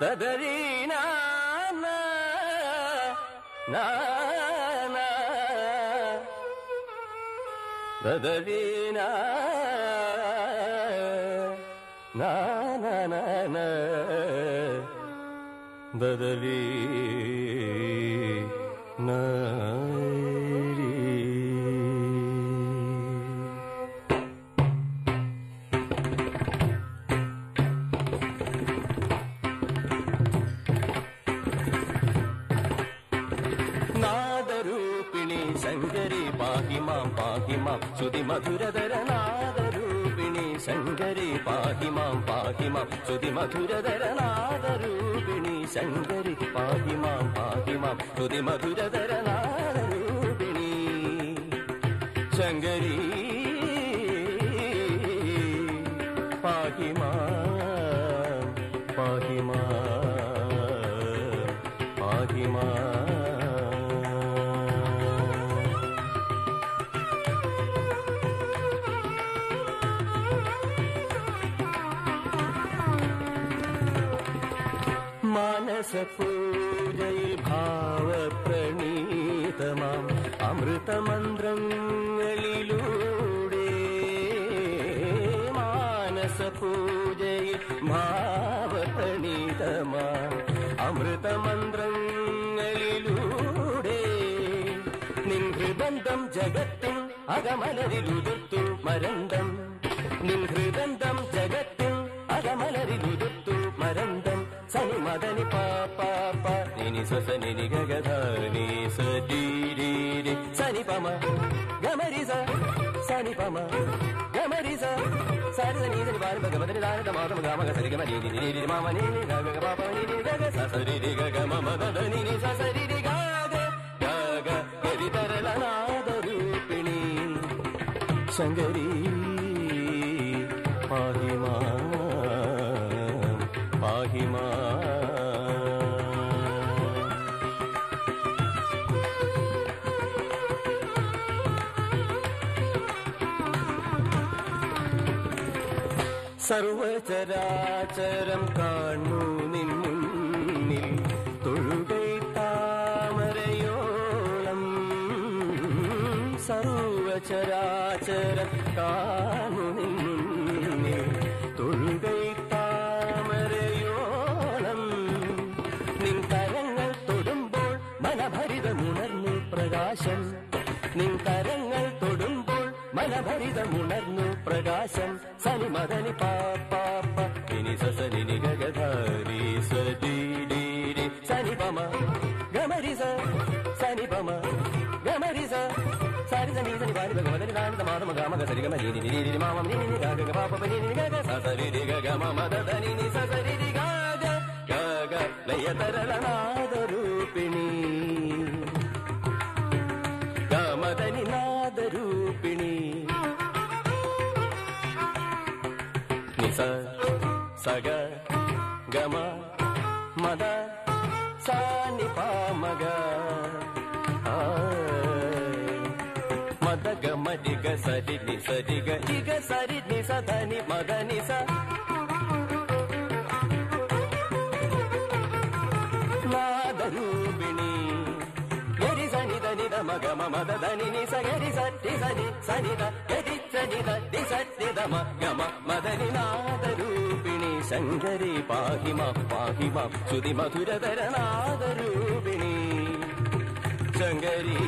ததரீனா ததரீனா பதவி நாதரூபிணி சங்கரி பாகிமாம் பாகிமாம் சுதி மதுரதரனா ശങ്കരി പാഹിമാം പാഹിമാം. പാഹി മാം ശ്രുതി മധുരധരനാദരൂപിണി ശങ്കരി പാഹി പാഹിമാം. പാഹി മാം ശ്രുതി മധുരധരനാദരൂപിണി ശങ്കരി പാഹി മാം പാഹി പൂജയിൽ ഭാവപ്രണീതമാം അമൃതമന്ത്രങ്ങളിലൂടെ മാനസപൂജയിൽ ഭാവപ്രണീതമാം അമൃതമന്ത്രങ്ങളിലൂടെ നിൻ ഹൃദന്തം ജഗത്തിൻ അകമലരിലുതിർത്തു മരന്തം. നിൻ ഹൃദന്തം ജഗത്തിൻ അകമലരിലുതിർത്തു మదని పాప నిని సొసని ని గగధాని సీరీ సని పమ గమరి సని పమ గమరి సరి పాహిమా పాహిమా സർവചരാചരം കാണു നിൻ മുന്നിൽ. തൊഴുകൈ താമരയോളം സർവചരാചരം കാണു നിൻ മുന്നിൽ. തൊഴുകൈ താമരയോളം നിൻ കരങ്ങൾ തൊടുമ്പോൾ മനഭരിതമുണർന്നു പ്രകാശം. നിൻ കരങ്ങൾ തൊടുമ്പോൾ మనభరితముణర్ను ప్రకాశం సని మదని పాపాప తిని ససని నిగగధారి సీడి సని పమ గమరి సని పమ గమరి సారి సని సని వారి భగవదని దానంద మాధమ గామ గసరి గమ నిని నిని నిని మామం నిని నిని గాగ గ పాప నిని నిని గాగ ససరి ని గ గమ మద దని ని ససరి ని గాగ గాగ లయ తరళ నాద రూపిణీ నిస సగ గమ మద సాని పామగ మద గమ దిగ సరి ని సరి గ దిగ సరి ని సదని మదని స. నాదరూపిణి గరి సని దని మగ మమద ద దని ని స సరి సని సని षडिद दिसद्दिद मध्यम मदनिनादरूपिणि पाहिम पाहि माँ पाहि माँ श्रुति मधुरधरनादरूपिणि शङ्करी